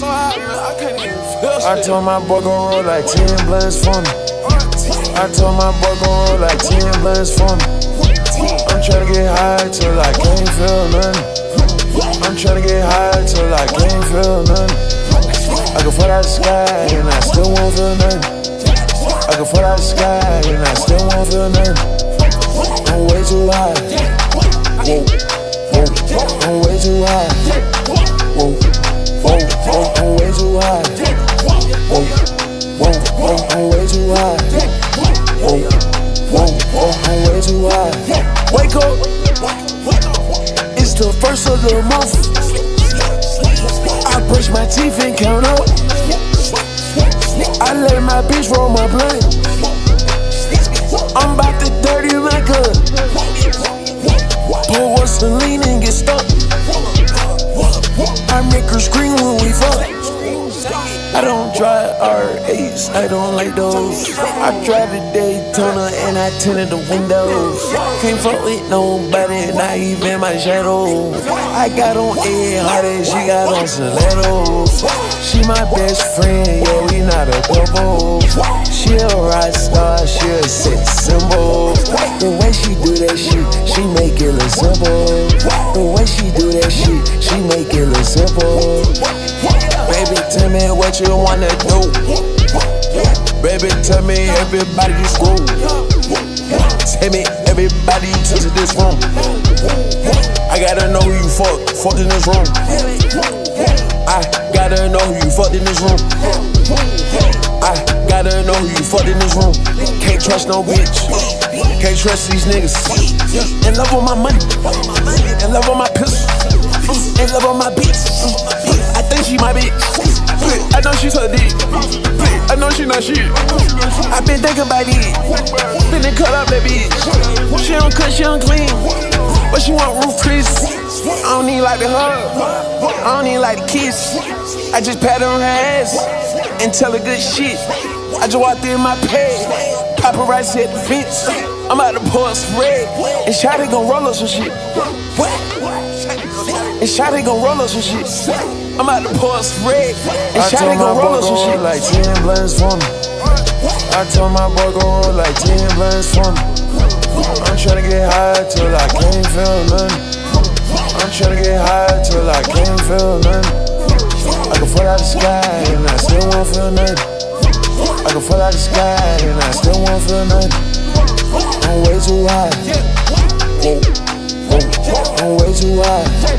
so high, I can't even feel I told my boy gon' roll like 10 blunts for me. I told my boy gon' roll like 10 blunts for me. I'm tryna get high till I can't feel nothing. I'm tryna get high till I can't feel nothing. I can fall out the sky and I still won't feel nothing. I can fall out the sky and I still high. Whoa, whoa, whoa, I'm way too high. Wake up, it's the first of the month. I brush my teeth and count up. I let my bitch roll my blunt. I'm about to dirty my gun. Pour Vaseline and get stuck. I make her scream when we fuck. I don't drive R8s, I don't like those. I drive the Daytona and I tinted the windows. Can't fuck with nobody, not even my shadow. I got on Ed Hardy, she got on stilettos. She my best friend, yeah, we not a couple. She a rock star, she a sex symbol. The way she do that shit, she make it look simple. The way she do that shit, she make it look simple. Tell me what you wanna do. Baby, tell me everybody you screw. Tell me everybody you took to this room. I gotta know who you fuck, fucked in this room. I gotta know who you fucked in this room. I gotta know who you fucked in this room. Can't trust no bitch. Can't trust these niggas. In love with my money. I know she not shit. I been thinking about it. Been to cut up that bitch. She don't cut, she don't clean. But she want Ruth's Chris. I don't need like the hug. I don't need like the kiss. I just pat on her ass and tell her good shit. I just walked in my pad. Paparazzi at the fence. I'm about to pour some red. And Shotty gon' roll up some shit. What? And Shotty gon' roll up some shit. I'm to pour some red. And Shotty gon' roll some shit. like 10 blunts for me. I told my boy go roll like 10 blunts for me. I'm tryna get high till I can't feel nothing. I'm tryna get high till I can't feel nothing. I can fall out the sky and I still won't feel nothing. I can fall out the sky and I still won't feel nothing. I'm way too high. I'm way too high.